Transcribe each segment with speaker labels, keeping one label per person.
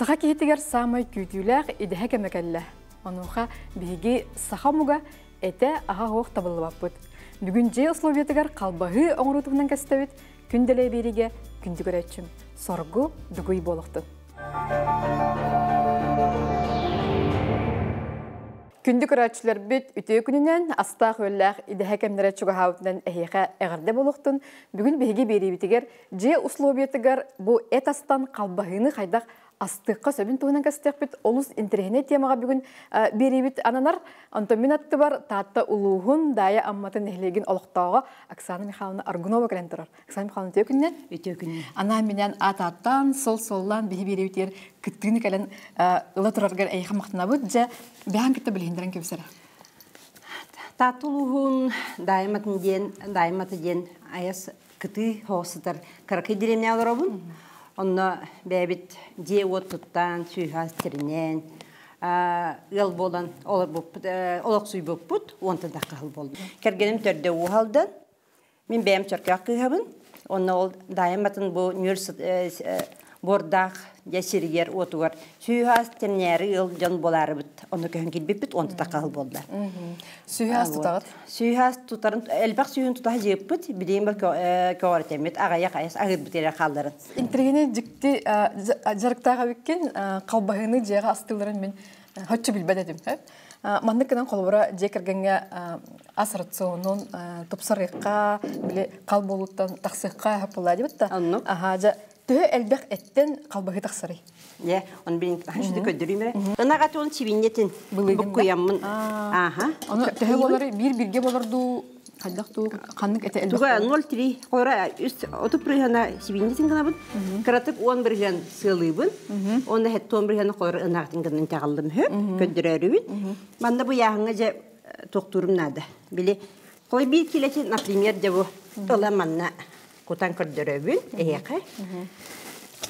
Speaker 1: Саха киһитигер самай күйдүүлээх идеһэ кэмэкэллэ. Онуха биһиги саха муга эте аха хоох табылыбаппыт. Бүгүн же условиятыгар калбаһы оңрутугунан кэстебит күнделе бириге күндүгөрөчүм. Соргу дугуй болохтун. Күнді көрәтшілер бит үтіе күнінен астақ өлләқ идеһә кәмнәрә чугаһаутынан әһиәхә әгәрдә булуқтын. Бүгін беһиге берибитигер же условиятыгар бу эт астан калбаһыны хайдақ астыққа сөбін туһунан кәстәкбит олус интернет темаға бүгін берибит ананар антомин атты бар таатта улуһун дая амматын эхлеген олохтоого Оксана Михайловна Аргунова кэлен турар. Оксана Михайловна үтіе күнінен
Speaker 2: Өтө күнү.
Speaker 1: Ана менен ататтан сол соллан биһи берибитер кыттыгыны кэлен ыла тураргар әйха мактанабыт же бәһән китте билһиндерен кебсәре.
Speaker 2: Татулуһун дайматын ден, дайматы ден аяс кыты хоосытар каракай деревня олоробун. Онно бәбит де от туттан сүйхас теринен, ыл болан олақ суй төрде уғалдан, мен чөрке ақығабын, онно ол дайматын бұл нөл бордақ ясиргер отугар сүйхас тернери ыл жон болары бит онно көһөн килбип бит онта да қағыл болды.
Speaker 1: Сүйәс тутагат.
Speaker 2: Сүйхас тутарын элбак сүйін тутаха жеппит, билейм бір көөртемет, ағая қайас ағыр бітері қалдарын.
Speaker 1: Интергене жикти жарыктага биккен калбаһыны жега астыларын мен хоччу билбет эдим. Манны кынан колбора же кергенге ас рационун тупсарыкка биле кал болуттан таксыкка хапыла дибетта.
Speaker 2: Анну.
Speaker 1: Аха тө элбек эттен калбаһы таксары.
Speaker 2: Я, он билин хашты көддүрүмере. Ынага тон чибиннетин
Speaker 1: Былыгында?
Speaker 2: букуяммын. Аха.
Speaker 1: Аны төһө болары бир бирге болорду кайдакту каннык эте.
Speaker 2: Туга 03 койра үст отуп рыгана чибиннетин гана бут. Каратып 11 ген сылыбын. Онда хет тон бир ген койра ынагын гана тагылдым хө. Көддүрөрүбүн. Манда бу же токтурум нада. Били кой бир килечи, например, же бу ыла манна кутан көддүрөбүн. Эяка.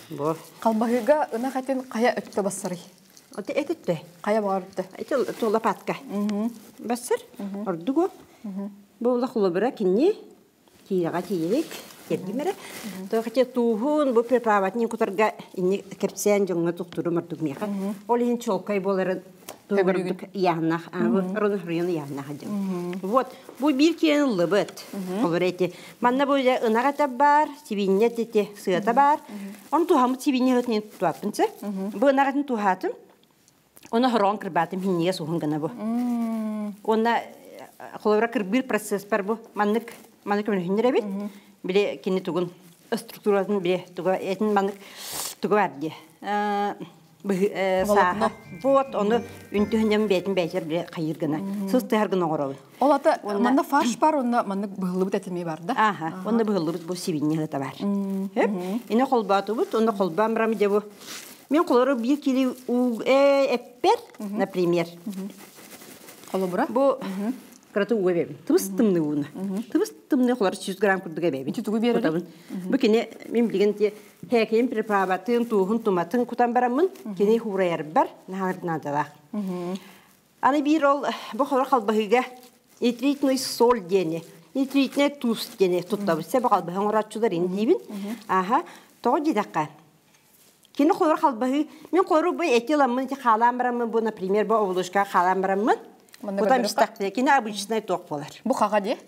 Speaker 2: Бу.
Speaker 1: Калбаһыга ына хатен кая өттө бассары.
Speaker 2: Оте этетте.
Speaker 1: Кая барытты.
Speaker 2: Эти тола патка. Басыр. Ордуго. Бұл лахулы бара кинни. Тираға тиерек. Тергимере. То хаче туһун бу преправатни кутарга инни кепсен жоңга туктуру мартук меха. Ол ин чолкай боларын яхнах, рон район яхнах. Вот, бу бир кен лыбыт. Олрети. Манна бу я ынагата бар, тибинне тете сыата бар. Он тухамы тибинне хөтнен туапынсы. Бу ынагатын тухатым. Оны хорон кырбатым хинниге суһун гына бу. Онна холора кырбир процесс бар бу. Маннык, маннык мен хиннере бит. Биле кини тугун структуратын биле туга этин маннык туга барди. Саха. Вот, оны үнтүһүнем бетин бәйтер биле кайыр гына. Сыз тәр гына горабы.
Speaker 1: Ол ата манда фарш бар, онда манда быһылыбыт этеме бар да.
Speaker 2: Аха, онда быһыллы бу сибинне хата бар. Хеп, ине колбату бут, онда колбам рам дебу. Мен колору бир кили у э эппер, например.
Speaker 1: Колобура.
Speaker 2: Бу крату уебем. Тыбыс тымны уна. Тыбыс тымны колар 100 грамм күрдүгө бебин.
Speaker 1: Ити тугу берели?
Speaker 2: Бу кине мен билген те хекем препаратын туһун туматын кутан барамын. Кине хураяр бар, нахар надала. Аны бир ол бу колор калбыгыга нитритный соль дене. Нитритный туз дене туттабы. Се багал баһан оратчулар индибин. Аха, то дидакка. Кине колор калбыгы мен колору бу этиламын халам барамын бу, например, бу овлушка халам барамын. Кутан
Speaker 1: бер
Speaker 2: бистак кине обычный ток болар.
Speaker 1: Бу кага де.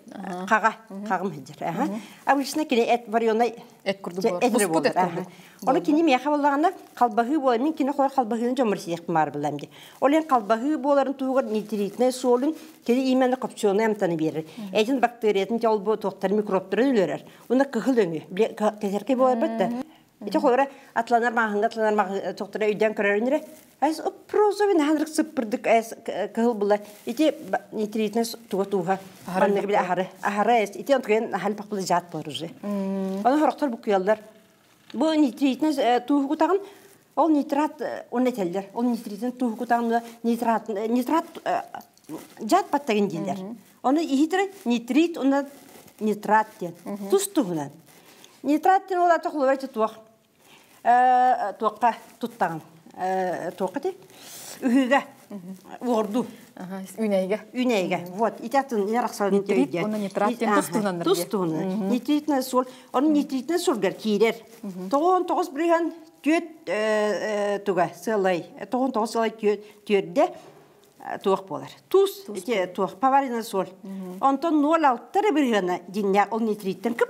Speaker 2: Қаға, қағым хеджер. Аха. Обычно кине эт бар йонай.
Speaker 1: Эт курду болар. Буспут
Speaker 2: болар,
Speaker 1: эт курду.
Speaker 2: Оны кине меха боллаганда калбаһы болар. Мен кине хор калбаһын жомыр сиек бар билем ди. Олен калбаһы боларын тугар нитритне солын кине именно копчоны амтаны берер. Этин бактериятын жолбу тоқтар микробтарын өлөрөр. Уна кыхыл өңү. Биле кезерке болар бетте. Ите хора атланар махынга атланар мах тоқтара үйден көрөрүнөр. Айс просто мен ханрык сыппырдык айс кыхыл була. Ите нитритне туга туга. Манныг биле ахары. Ахары айс. Ите онтген хал бакбыл жат бар уже. Аны хорохтор бу кыялдар. Бу нитритне тугу тагын ол нитрат он этелдер. Ол нитритне тугу тагын нитрат нитрат жат баттагын дилер. Оны ихитре нитрит оны нитрат ден. Тус тугунан. Нитрат ден ол ата хулубай туак. Туакка туттагын. тоқыты үһүгә уорду
Speaker 1: Ага, үнәйге.
Speaker 2: Үнейге. Вот, итатын ярақсалын
Speaker 1: Нитрит, оны нитрат ден тус туһунаннар
Speaker 2: Тус
Speaker 1: дие.
Speaker 2: туһуна. Нитритне сол, оны нитритне солгар кирер. Тоғон тоғыз бірген түйет туға сылай. Тоғон тоғыз сылай түйетде туық болар. Тус, ите туық паварина сол. Онтон нол алттары біргені динне ол нитриттен кіп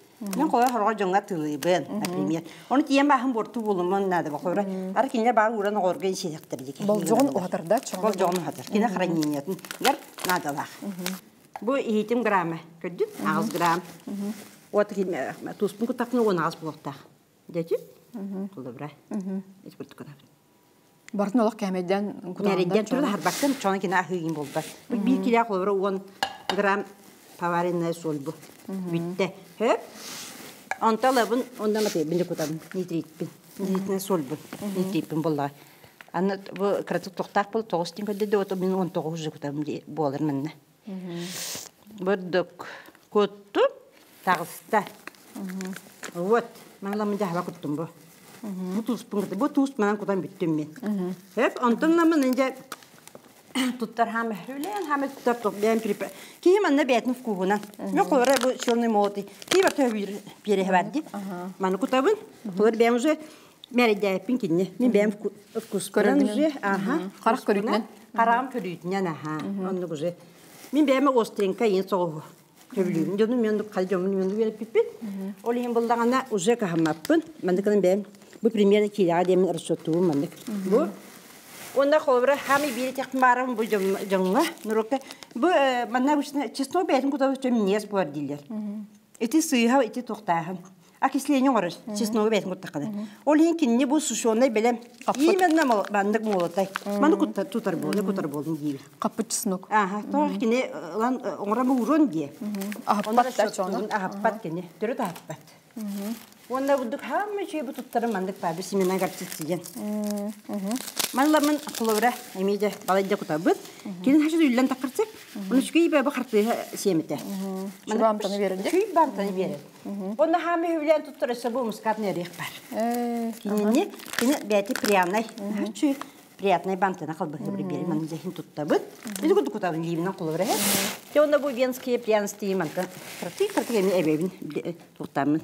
Speaker 2: Мен колар хорга жоңга тылыбын, например. Оны тиен бахын борту булумун нады бахора. Ар кине бар уран орген сидектер дике.
Speaker 1: Бол жоғын уһатарда
Speaker 2: Бол
Speaker 1: чоң.
Speaker 2: жоғын хатыр. Кине хранениятын. Гар надалах. Бу иитим грамма. Агыз грамм. Вот кине он.
Speaker 1: Бартын кәмеден
Speaker 2: киле кулбра 10 грамм поваренная соль бу. Битте. Хөп. Анталабын онда мате бинде кутам нитритпин. Нитритне соль бу. Нитритпин болла. Аны бу кратык тоқтақ бол 9 тин көлде ото мен 19 жы кутам болар менне. Бұрдық көтту тағыста. Вот, мен күттім бұ. Бұ туспын күтті, бұ тусп менен кутам бүттім мен. Ламын инже туттар хаме хүлен хаме туттар топ бен припа. Ки манна бетин вкугуна. Мен колора бу черный моти. Ки бар төвир пере хаварди. Маны кутабын. Колор бен уже мере дяпин кинне. Мен бен вкус көрөн уже. Ага.
Speaker 1: Қарақ көрүйтінен.
Speaker 2: Қарам көрүйтінен, аха. Онды уже. Мен бәме остренка ең соғы көбілігін. Жону мен қал жомын мен беріп пиппин. Ол ең болдағана уже кахамаппын. Мандық кынан бәм. Бұл примерно килага демен расчетуым мандық. Бұл Онда холбра хами бири тек марам бу жонга нурокта бу манна бушна честно бәтин куда бу нес бар дилер. Эти сыйха эти тоқтахан. А кисление орыс, честно бәтин куда када. Ол ең кинне бу сушондай белем. Именно мандык молотай. Манды куда тутар болды, кутар болдун дейби.
Speaker 1: Қаппычысынок.
Speaker 2: Ага, то кине лан оңрама урон ди.
Speaker 1: Ахаппат да чоны.
Speaker 2: Ахаппат кине, дөрөт ахаппат. Онда будук хамма балайда
Speaker 1: таны беренде.
Speaker 2: Чүй бам таны берет. Онда хамма үллән туттары сабу мускатны рех бар. Кине бәти пряный. Чүй приятный бантына калбы бир бери мен зехин туттабыт. Биз куту кутабын ливнан куловра. Те онда венские пряности эми эбебин туттамын.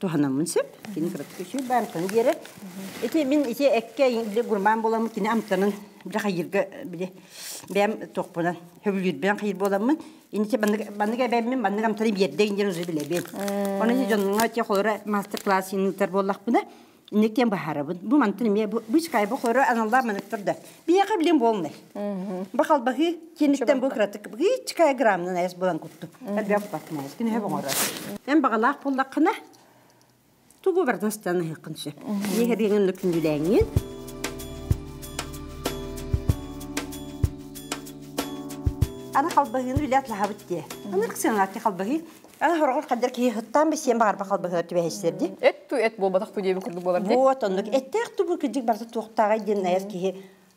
Speaker 2: Туханамын сеп кини кырат күшү бамтан бере эти мен эти экке гурман болам кини амтанын бир хайырга биле бәм токпунан хөбүлүр белән хайыр боламын инде банныга бәм банныга амтаны берде инде үзе биле бен оны жонга те холора мастер класс бахарабын. Бу мантын ме бу. Бияка билен бу кратык. Бу болан кутту. Кини тугу бардан стана хакынчы. Егер деген нүкүндүләңин. Ана халбагын билет лахабыт ди. Ана ксен ати халбаги. Ана хоргор кадер ки хыттан бисен бар ба халбагы төбәһәстерди.
Speaker 1: Эт ту эт бол батак ту дебин күрдүк болар де.
Speaker 2: Вот ондук эттек тубу кидик барда туктага ден аяс ки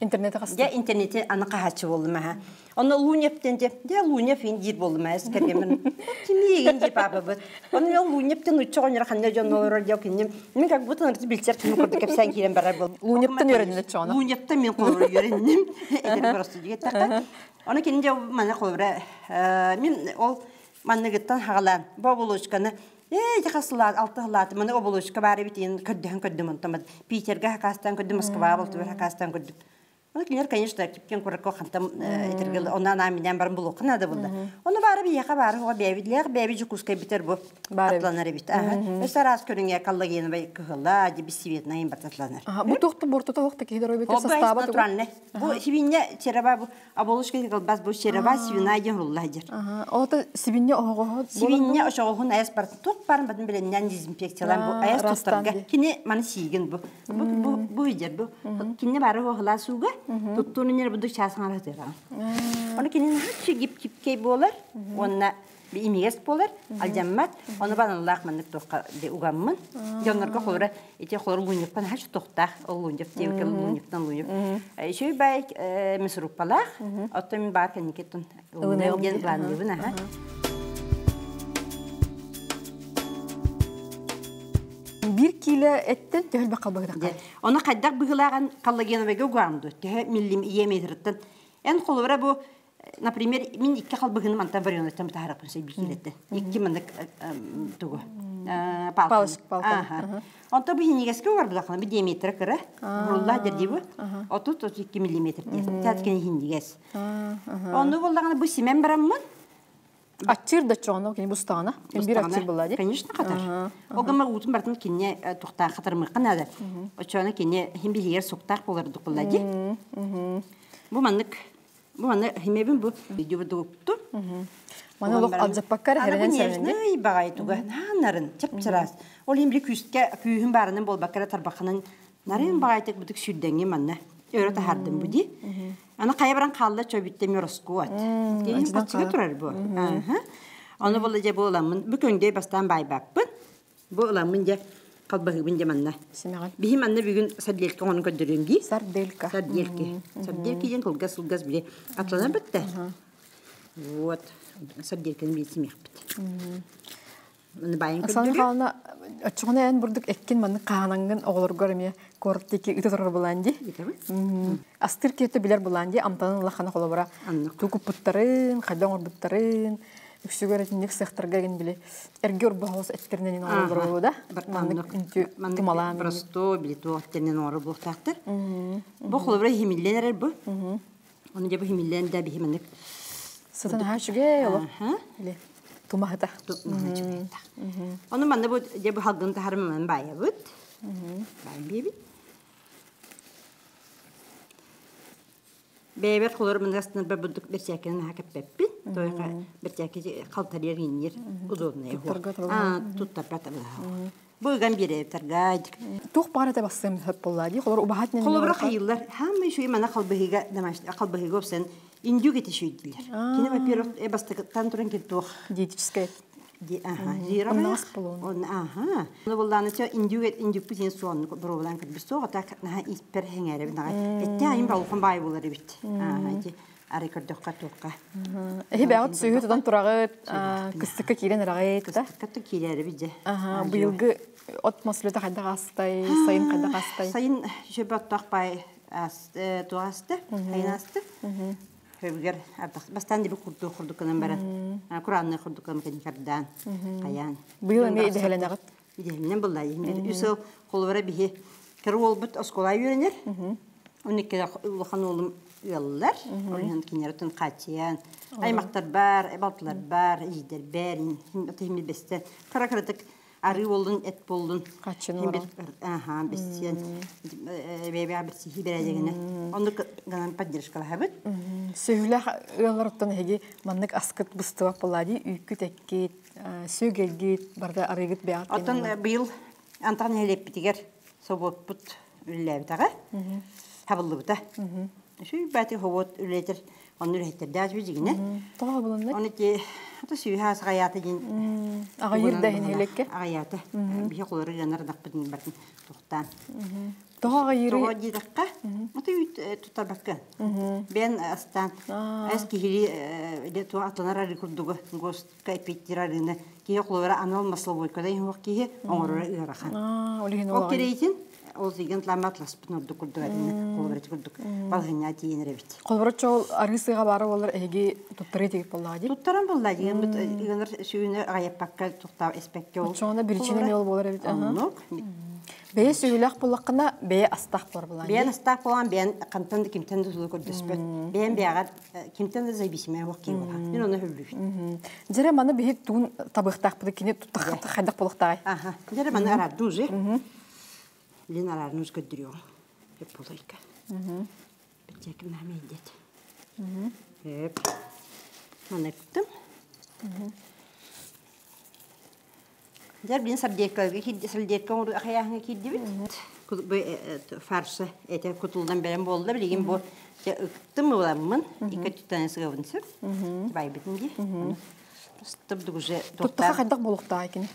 Speaker 1: Интернетте касты.
Speaker 2: Я интернетте аны кахачы болдым. Аны лунептен де, де ин дир болдым аз кергемен. Тимиген де папа бит. Аны я лунептен учогон ханна жон норор дек инем. Мен как будто нырты билчер ким көрдүк кеп сан кирен барар бол.
Speaker 1: Лунептен çoğuna.
Speaker 2: Лунептен мен просто. Аны кинде мана колора. Мен ол Эй, тахасылат, алтыхлат, мына оболочка бары. Питерге хакастан Москва хакастан. Кинер, конечно, кипкен куракко хантам этергел онан аминен барын булук надо булда. Оны бары бияка бары ого бәбидлер, бәби жукускай битер бу.
Speaker 1: Бары бит.
Speaker 2: Атланар бит. Ага. Өсөр аз көрүнгө каллаген бай кыгыла, ди бисивет найын бататланар.
Speaker 1: Ага, бу тохту борту тохту кидер ойбет
Speaker 2: О,
Speaker 1: состава
Speaker 2: бу натуральне. Бу сивинне череба бу аболушка дигал бас бу череба сивина жеңрулла жер.
Speaker 1: Ага, ота сибинне ого
Speaker 2: Сивинне ошогун аяс бар. Тук барын батын биленнен дезинфекциялар бу
Speaker 1: А,
Speaker 2: аяс
Speaker 1: растан
Speaker 2: туттарга.
Speaker 1: ди.
Speaker 2: Кини маны сиген бу. Бу бу бу жер бу. Кини бары хохла суга. Туттуну нер бу часын аратыра. Оны кини хачы гип гип кей болар. Онна би имигес болар. Алжаммат. Оны баналлах мандык токка де угаммын. Жоннорга холора эти холор луньяктан хач токтах. Ол луньяк тем кел луньяктан луньяк. Шөй бай мисрупалах. Оттон бар кеникетон.
Speaker 1: Ылынайгым
Speaker 2: Ген аха.
Speaker 1: Бир киле эттен төхөл бакалбагыда.
Speaker 2: Де. Оны кайдак быгылаган коллагеновеге уганды. Те миллим холбара бу э, например, мин икки калбыгын манта вариант там тарап сей бикилетте. Икки мындык тугу. Палка.
Speaker 1: Палочка, палка.
Speaker 2: Ага. Онто бу хинигеске бар булакна бу диаметр кыра. Булла дерди бу. Оту то 2 мм дес. Таткен хинигес. Онду буллагана бу
Speaker 1: Ачыр да чоно кини бустана. Бир ачыр булади.
Speaker 2: Конечно, катар. Огама утун бартын кине тухта катар мыкын ада. Очона кине хим билер суктак болар дукуллади. Бу маннык бу манны химебин бу видео дукту.
Speaker 1: Мана лох алжаппаккар херенен сәренде.
Speaker 2: Ай багай туга. Нарын чапчырас. Ол химри күстке күйүн барынын болбаккара тарбаканын нарын багайтык бутук сүрдеңе манна. Өрө тахардым буди. Аны кайбаран калда чөбитте мөрөскү ат. Кейін турар бу. Аха. Аны болы же боламын. Көңдөй бастан байбакпын. Бу оламын же калбагыбын же манна. Бихи манна бүгүн саделке оны көндөрүнги.
Speaker 1: Сарделка.
Speaker 2: Сарделки. Сарделки жен кылгас кылгас биле. Атлана битте. Вот. Бит. Маны байын
Speaker 1: Асан
Speaker 2: көндөрү.
Speaker 1: хална ачыгына эн бурдук эккен маны каанангын оголоргор эме короттеки ыты турар. Астыр кете билер буланди амтанын лахана холобара. Туку путтарын, хайдан орбуттарын, үксүгөр этинник сехтарга ген биле. Эргер бахос эттернен. Маннык.
Speaker 2: Просто билету аттенен оры бултактыр. Бу холбра химилленер бу. Оны химиллен да.
Speaker 1: Сатан хашуге оло. Биле. Тумахата.
Speaker 2: Оны манда бу же бу халгын тахармын бая бут. Бай бибит. Бәбер холор мен гастын бер будук бер чәкен хакып пеппин. Тойга бер чәке калтарер инер удобный.
Speaker 1: Туттарга табылган.
Speaker 2: А, туттар патабла. Бу ган бире таргайдык.
Speaker 1: Тух барата бассым хөп боллади. Холор убахат нен.
Speaker 2: Холобра хайыллар. Хамма шуй мана калбыгыга дамаш калбыгыга обсен индюк эти шуйдилер. Кине во-первых, э бастык тантурен кетох.
Speaker 1: Диетическая.
Speaker 2: Ди ага, жира
Speaker 1: Он
Speaker 2: ага. Ну булдан че индюк индюк битен сон бровлан кет бисо ата на испер хенгере на. Этте айым балкон бай булар бит. Ага, ди аре көрдөк катукка.
Speaker 1: Эхи бәгат сүйі тудан турағы кыстыққа келен рағайт да.
Speaker 2: Катты килере биде.
Speaker 1: Ага, быйылгы от маслета қайда қастай, сайын қайда қастай.
Speaker 2: Сайын шөбөт тақпай ас туасты, айнасты. Артық бастан диби курду курдукынан бара. Куранны курдукан кен кардан. Каян.
Speaker 1: Быйыл эме идеһелен ағыт.
Speaker 2: Идеһелен буллай. Үсел колбара бихи кырыл бут оскола үйренер. Унике улхан улым яллар. Олен кинеротун качиян. Аймактар бар, балтылар бар, иждер бар. Химми бесте. Каракратык ары болдун, эт болдун.
Speaker 1: Баран.
Speaker 2: бит- Ага, бестен. Бебе аберси хибережегене. Онды ганан поддержка хабыт.
Speaker 1: Сүйілі ұяларыттан хеге маннык аскыт бұстыва полади, үйкі тәккет, сүйгелгет, барда арыгыт бәғат.
Speaker 2: Отон быйыл антан бут үлләбитага. Хабылды бута. Шуй бати хобот үлетер. Он үлетер дәж бижигине.
Speaker 1: Тоға бұлынды.
Speaker 2: Оны ки ата сүйха сагаята дин.
Speaker 1: Аға ерді әйін елекке.
Speaker 2: Агаята. Бихе колоры янар дак битин бартын тухтан.
Speaker 1: Тоға аға ері.
Speaker 2: Того дидакка. Ата үйт тутар бакка. Бен астан. Эс кихили де то атланар ари курдуга. Гост кайпиттир арыны. Кие колоры анал масловой кадай хок кие оңорора ырахан.
Speaker 1: Олеген
Speaker 2: Ол керейтин ол деген лама атласпын ордук курдук адина колбарыч курдук балгыня тиенере бит
Speaker 1: Қолбырат чоғыл арғысыға бары олар әйге тұттыры тегіп болуға дейіп.
Speaker 2: туттаран булла деген бит игенер сүйүнө аяппакка туктап эспекке ол
Speaker 1: Чоғына бірчіне мел болар әбет.
Speaker 2: оннук
Speaker 1: Бәйе сөйләқ болаққына бәйе астақ бар болар.
Speaker 2: бен астак болан бен кантан да кимтен да сулу көрдөспөт бен бияга кимтен да зависимый вакки бола мен оны хүллү
Speaker 1: Жере маны бейі туын табықтақ бұды кене тұттақ қайдақ болықтағай.
Speaker 2: Дере мана ара дузе. Лин ара нуз көддүрүyor. Hep bulayka. Мхм. Битек нами дет. Мхм. Hep. Мана күттім. Дер бин сабдекалга кидди сабдекка ур ахаяңа кидди бит. Бу фарсы эте кутулдан берем болды билген бу ыктым уламын. Ике түтәне сыгывынсы. Бай битинди. Стып уже
Speaker 1: Тұттаққа қайдақ болықтағай кене.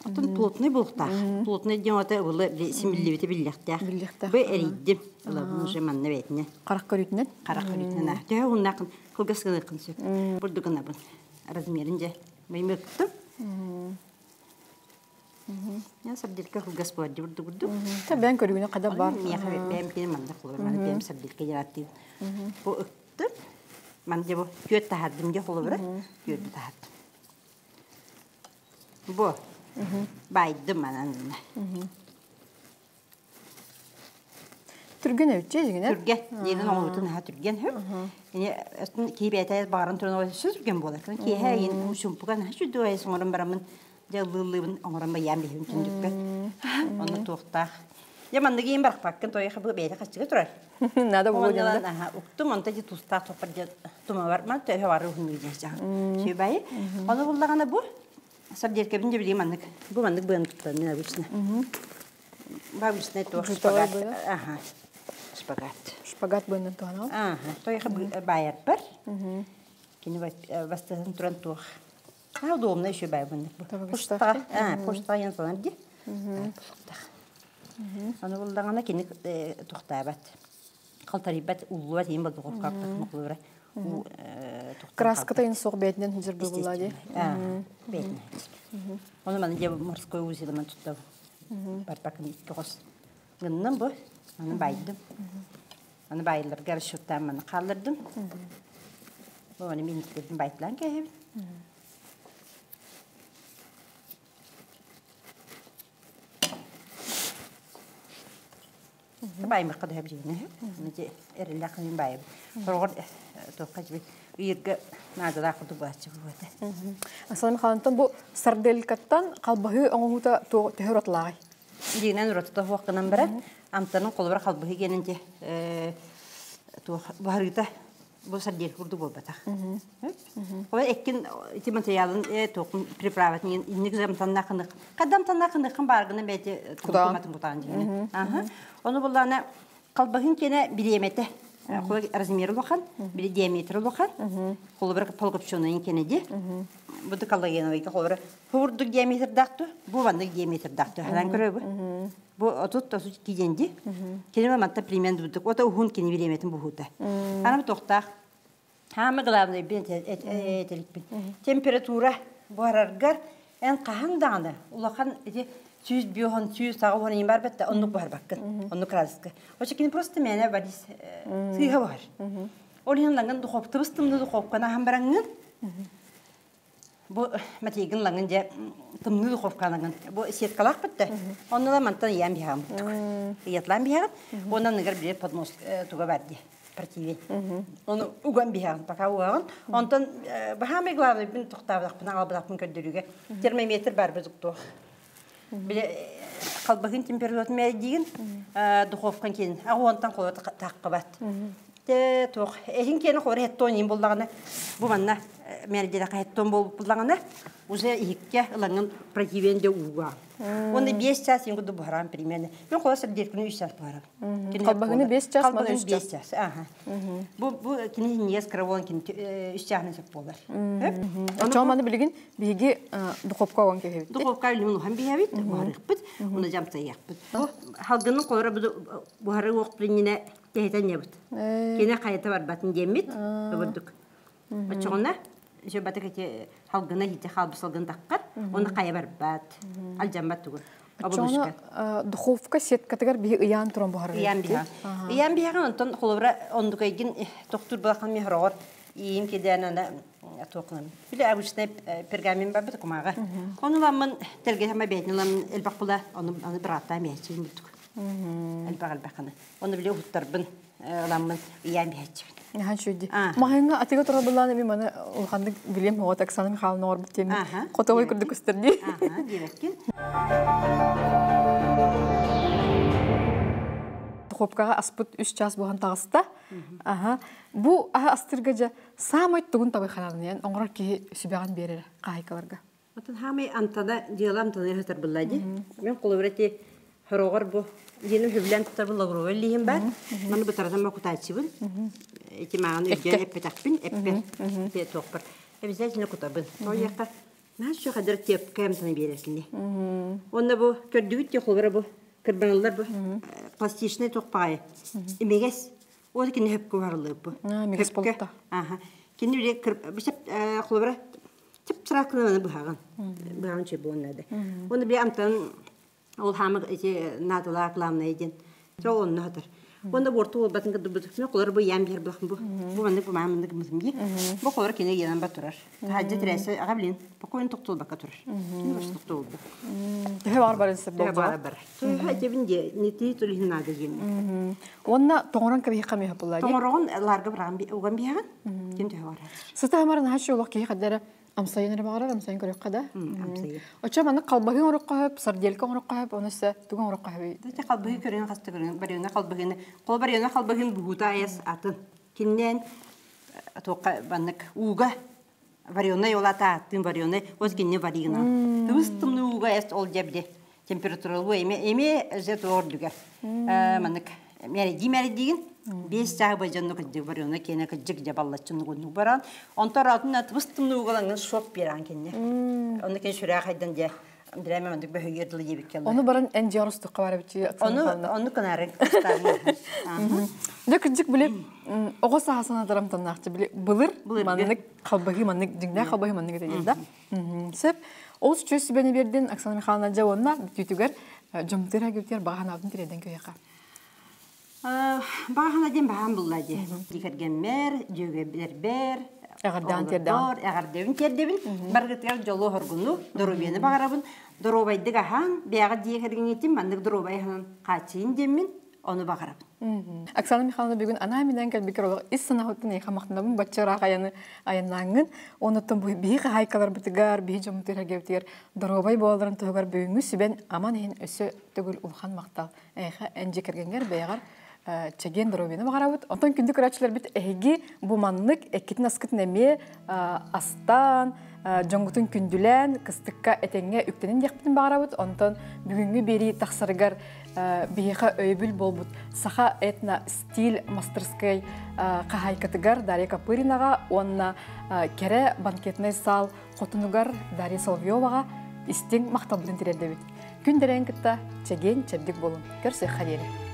Speaker 2: Атын плотный булта. Плотный деңота булы симилливите биллехтә.
Speaker 1: Биллехтә.
Speaker 2: Бу эридди. Була бу же манна ветне.
Speaker 1: Қарақ көрітінен.
Speaker 2: Карак көрүтнә. Тә уннакын кылгасыгы кынсы. Бурдугына бун. Размеринде. Маймыктым. Я сабдилка кылгас бу бурду бурду.
Speaker 1: Та бән көрігіне қайдақ бар.
Speaker 2: Манда кылыр. Сабдилка жаратты. Бу ыктым. Манда бу көт тахадым же кылыр. Көт тахадым. Бу. Байдым анан.
Speaker 1: Түрген өтче дегенер.
Speaker 2: Түрге, деген оңлутун ха түрген хэ. Эне астын кибете барын түрген болар. Ки ха ин ушумпуган ха жүдү ай соңран барамын. Жаллылыбын оңран ба ями хим түндүкпе. Оны тоқтақ. Яманды кейін барқ паккын той хабы тұрар.
Speaker 1: Нада болу
Speaker 2: Ондан
Speaker 1: дегенде.
Speaker 2: аха уктум онта же туста топар же тума бар жа. Шебай. Оны буллагана бу. Бинде билем маннык. Бу маннык бын туттан мен обычно. Бабушне то шпагат. Ага. Шпагат.
Speaker 1: Шпагат бөйнен туғана.
Speaker 2: Ага. Той хабы байар бар. Кини бастан туран тух. А удобно еще бай Пушта.
Speaker 1: штафы.
Speaker 2: А, пушта ян салам ди. Пушта. Аны буллагана кини тухтабат. Калтарибат уллуат ем болду копкап муклура. У
Speaker 1: Краска тайын соқ бәйтінен жыр бұл болады.
Speaker 2: А, бетне. Оны мен де морской узелі мен тұттав. Барпакын итке қос. Гынным бұл. Аны байдым. Аны байлар гәрі шөптен мен қалдырдым. Бұл оны мен иттердім байтлан кәйбін. Баймы қады әб жейіне. Мәде әрілі қымен байым. Құрғыр тоққа жібек. Үйіргі надыда құды бұлатшы болады.
Speaker 1: Асалам халантан бұл сарделкаттан қалбағы оңута төхір атылағай.
Speaker 2: Дигнен ротта хуакынан бара. Амтанын қолы бар қалбығы кенінде бахарыта бұл сардел күрді бол батақ. Ол эккен ити материалын тоқым приправатын инник замтанна қынық. Қадам танна қынықын барғыны бәйті тұматын құтаған жіне. Оны бұлланы қалбығын кені билеметі. Қолы размері лоқан, білі диаметрі лоқан. Қолы бір полгопшонын кенеде. Бұды коллагеновый қолы бір Хурдук диаметр дақту, бу вандык диаметр дақту. Халан көрө бу. Отут тосу киденди. Келеме матта примерно будук. Ота ухун кени биреметин бу хута. Ана бу тоқтақ. Хамы главный бен этелик. Температура бараргар эн кахан даганы. Улахан эти сүйіз биохон сүйіз тағы оны бар. Оннук разыскы. Оча кини просто мене вадис сыйга бар. Ол тыбыстымды же тымны духовканагын. Бу сеткалак битте. Онны да мантан ям. Ятлан нигер бир поднос. Оны уган пока. Онтан главный көддүрүгө. Термометр бар бизик то. Биле калбагын температура мэ диген духовкан кен. А онтан колот таккабат. Те тох. Эхин кен хор хеттон ин булдагына. Бу манна мен де хеттон бол булдагына. Уже ихке ылангын противенде уга. Оны 5 час барам примерно. Мен колос деркүнү 3 час барам.
Speaker 1: Қалбағыны 5 час, мана 3 час.
Speaker 2: 5 час. Ага. Бу бу кини не скравон кини 3 часны сеп болар.
Speaker 1: Очоң маны білген биги духовка
Speaker 2: лимон барыппыт, уны халгының колора бу бухары оқ принине тетен ябыт. Кене кайта бар батын демит, бұрдық. Очоңна Жөбәтә кете халгына хите халбысылгын таккат, оны кая бар бат. Ал жамбат түгү.
Speaker 1: Чоно духовка сеткатыгар би ыян туран бухар.
Speaker 2: Иян биһа. Иян биһа онтон холобра ондукайгин доктор бахан мехрогор иим кеден ана тоқнам. Биле агуштай пергамин бабы кумага. Оны ламын телге хама бетин ламын элбак була оны аны брата мечи Элбак элбаканы. Оны биле хуттарбын ламын иян биһачы.
Speaker 1: Яхан шуйди. Маханга атыга тура буланы би мана улхандык Вильям Хот Оксана Михайловна ор битеми. Котовой күрдүк үстөрди.
Speaker 2: Ага, диреккен.
Speaker 1: Хопкага аспыт 3 час буган тагыста. Аха. Бу аха астырга жа самый тугун табай хананын оңрор ки сүбөгөн берер кайкаларга.
Speaker 2: Отын хамы антада диалам таны хатар буллади. Мен колобрати хорогор бу. Manu bu taraftan mı kutayçı bul. İki mağını ücden eppe takpin eppe. Te tokpar. E bize içine kutabın. O yakta. Ben şu hep kuvarlı bu.
Speaker 1: Ha, meges bolutta.
Speaker 2: Aha. Kini bir kır bir şey kolbara. Tip sıraklı bu hagan. Bu ол хамы эти надыла акламна эден хатар онда борту ол батын кыды бутук колор бу ям бер блахм бу бу маны бу мызым ги бу колор кине ба турар. Хаджа тресе ага билин бу койын бака турар кин баш токтол бу.
Speaker 1: Бар бар сеп
Speaker 2: бу
Speaker 1: болду.
Speaker 2: бара бар. Хаджа бинде нити тули нада ген.
Speaker 1: Онна тоңран
Speaker 2: ларга браган би уган бияган кин тэ бар
Speaker 1: Сыта хамарын хашы улак ки хаддара амсайын ре багара амсайын көрөк када.
Speaker 2: амсайын.
Speaker 1: Оча маны калбагын орок кап, сарделка орок кап, онысы туган кап.
Speaker 2: Дәтә калбыгы көрән хасты көрән барына калбыгыны кол барына калбыгын бута яс атын. Киннән тока баннык уга варена йолата атын тустымны уга яс ол эме эме же мәре димәре диген бес сагы бажанны кыҗык варена кене кыҗык жабаллачын гуну баран. Онтар атын тустымны угалаңны шоп беран кинне онны кен шүрә хайдан же Андрея мандык бәһөгердиле җибек келде
Speaker 1: Оны баран эн жарысты кабар бити.
Speaker 2: Оны оны канарын.
Speaker 1: Дэ кыжык биле ого сахасына дарам таннакчы биле былыр
Speaker 2: Былыр,
Speaker 1: маннык калбаги маннык диңдә калбаги маннык деген да. Сеп ол чөс бени бердин Оксана Михайловна жавонна бүтүгөр жомтера гүтер баган алдын тиреден көйка.
Speaker 2: Бағана ден баған бұллады. Дикергенмер, жөге бербер,
Speaker 1: Ағардан тердан.
Speaker 2: Ағардевін тердебін, барғытығар жолы хоргуну, дұрубені бағарабын, дұрубайды ғахан, бияға диекерген етім, мандық дұрубай ханан қачейін демін, оны бағарабын.
Speaker 1: Оксана Михайловна бүгүн ана менен келбекер олог ис санахыттын эйха мактандабын баччара аяны аяннаңын онуттан бу бии хайкалар битигар бии жомутер гебтер доробай боларын тогар бүгүнгү сүбен аман эн өсө төгүл улхан мактал. Эйха энжи кергенгер беягар чеген доробени багарабыт онтон күндү көрачылар бит эги бу маннык эккитин аскыт неме астан жоңгутун күндүлен кыстыкка этеңге үктенин дияқпытын багарабыт онтон бүгүнгү бери тахсарыгар биеха өйбүл болбут. Саха этна стиль мастерской кахайкатыгар дарья капыринага онна кере банкетный сал хотунугар дарья соловьевага истең макталбытын тирендебит күн дерен кытта чеген чебдик болун. Көрсө халери